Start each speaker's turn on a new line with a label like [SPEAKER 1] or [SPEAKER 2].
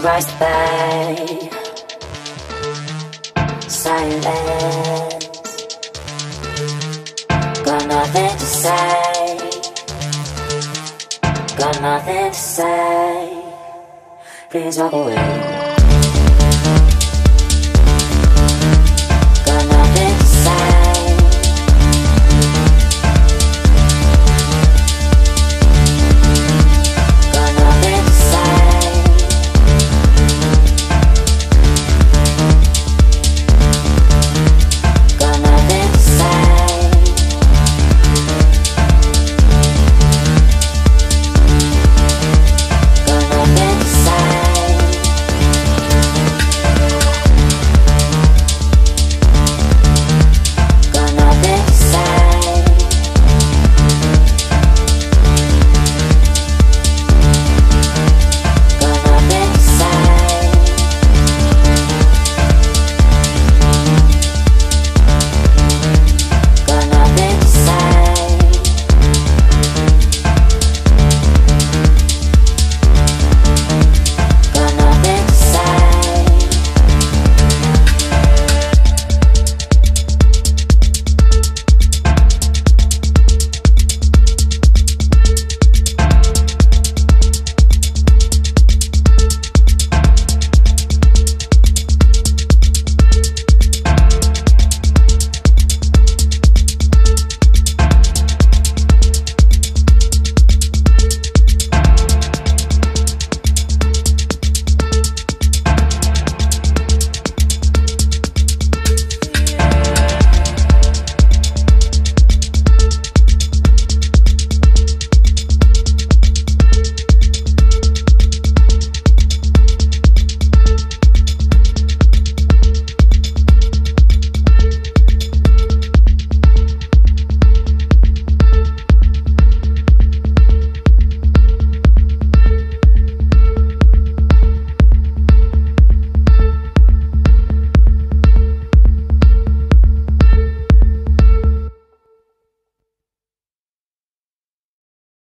[SPEAKER 1] Rise by. Silence. Got nothing to say. Got nothing to say. Please walk away.